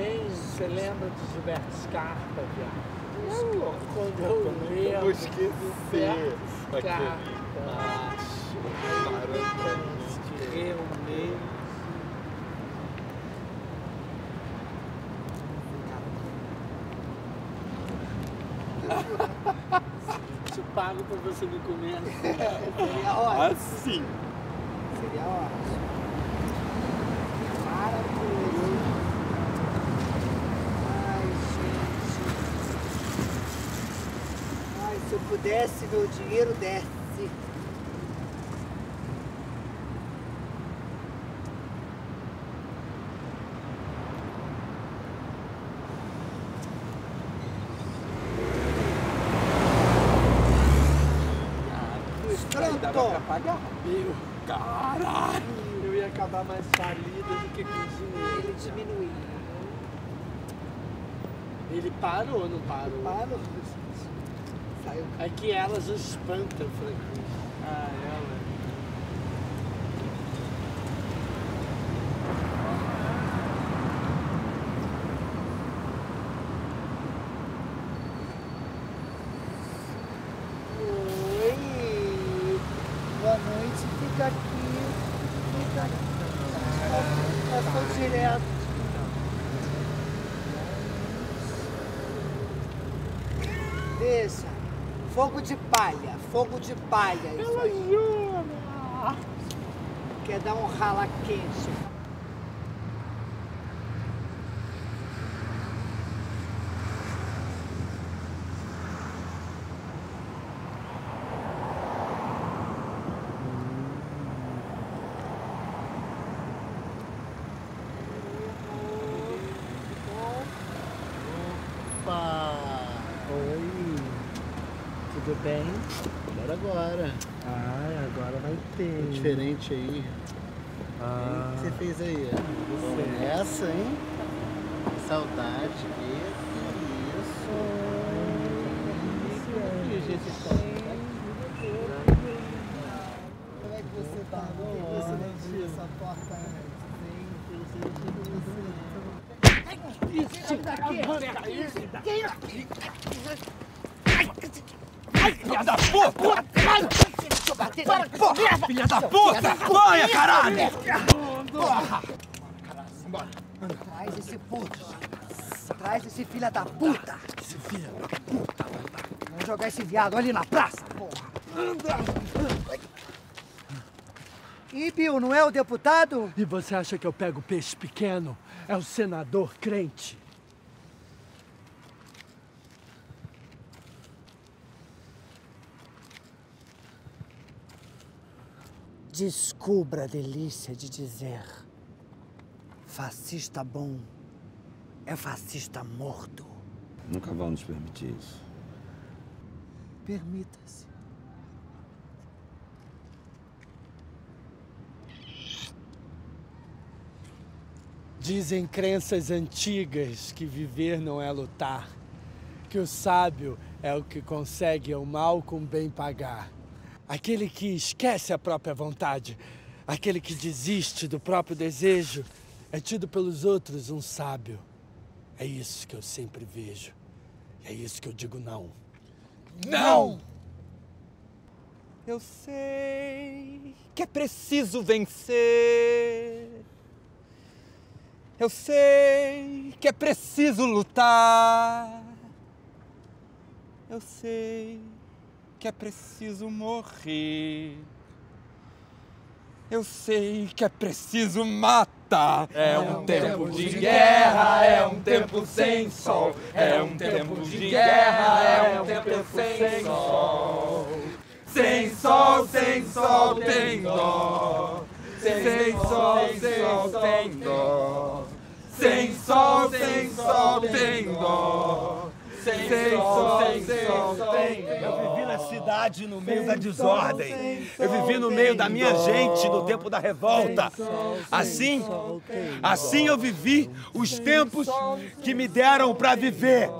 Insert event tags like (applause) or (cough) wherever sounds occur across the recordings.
Hein? Você lembra de Gilberto Scarpa, viado? Quando eu lembro eu vou esquecer? Scarpa, se reunir. Te pago pra você me comer. Seria ótimo. Assim. Seria ótimo. Maravilhoso. Ai, gente. Pudesse, meu dinheiro desce. Meu, Caralho. eu ia acabar mais falida do que com dinheiro. Ele diminuiu. Ele parou, não parou? Parou. Saiu. É que elas espantam, Franklin. Ah, ela. Oi. Boa noite. Fica aqui. Fica aqui. Passou direto. Deixa. Fogo de palha. Fogo de palha. Isso aí. jura! Quer dar um rala quente. Opa! Oi! Tudo bem? Bora agora. Ai, agora vai ter. Diferente aí. Ah, O que você fez aí? Essa, hein? Saudade. Que isso? Que jeito de estar. Como é que você tá? Por que você não abriu essa porta antes? Filha da puta! Porra, filha da puta! Banha, caralho! Traz esse puto. Traz esse filho da puta. Esse filho da puta. Vamos jogar esse viado ali na praça, porra. E Bill, não é o deputado? E você acha que eu pego peixe pequeno? É o senador crente. Descubra a delícia de dizer: fascista bom é fascista morto. Nunca vão nos permitir isso. Permita-se. Dizem crenças antigas que viver não é lutar, que o sábio é o que consegue o mal com bem pagar. Aquele que esquece a própria vontade, aquele que desiste do próprio desejo, é tido pelos outros um sábio. É isso que eu sempre vejo. É isso que eu digo não. Não! Eu sei que é preciso vencer. Eu sei que é preciso lutar. Eu sei que é preciso morrer. Eu sei que é preciso matar. É um tempo de guerra, é um tempo sem sol. É um tempo de guerra, é um tempo sem sol. Sem sol, sem sol, tem dó. Sem sol, sem sol, tem dó. Sem sol, sem sol, tem dó. Sem sol, sem sol, tem dó. Cidade no meio da desordem. Eu vivi no meio da minha gente no tempo da revolta. Assim, assim eu vivi os tempos que me deram para viver.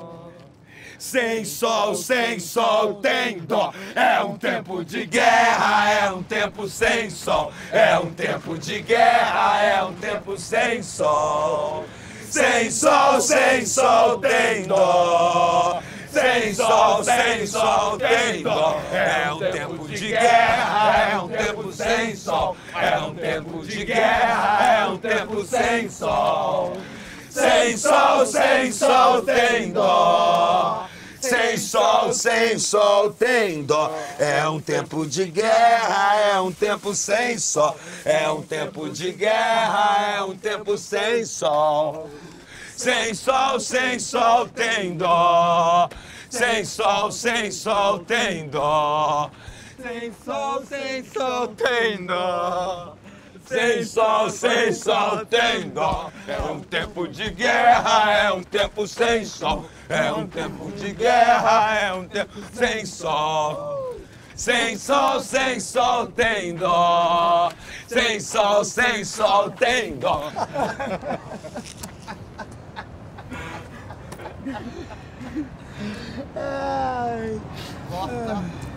Sem sol, sem sol, tem dó. É um tempo de guerra, é um tempo sem sol. É um tempo de guerra, é um tempo sem sol. Sem sol, sem sol tem dó. Sem sol, sem sol tem dó. É um tempo de guerra, é um tempo sem sol. É um tempo de guerra, é um tempo sem sol. Sem sol, sem sol tem dó. Sem sol, sem sol tem dó. É um tempo de guerra, é um tempo sem sol. É um tempo de guerra, é um tempo sem sol. Sem sol, sem sol tem dó. Sem sol, sem sol tem dó. Sem sol, sem sol tem dó. Sem sol, sem sol tem dó. É um tempo de guerra, é um tempo sem sol. É um tempo de guerra, é um tempo sem sol. Sem sol, sem sol tem dó. Sem sol, sem sol tem dó. (laughs) Ai. Nossa.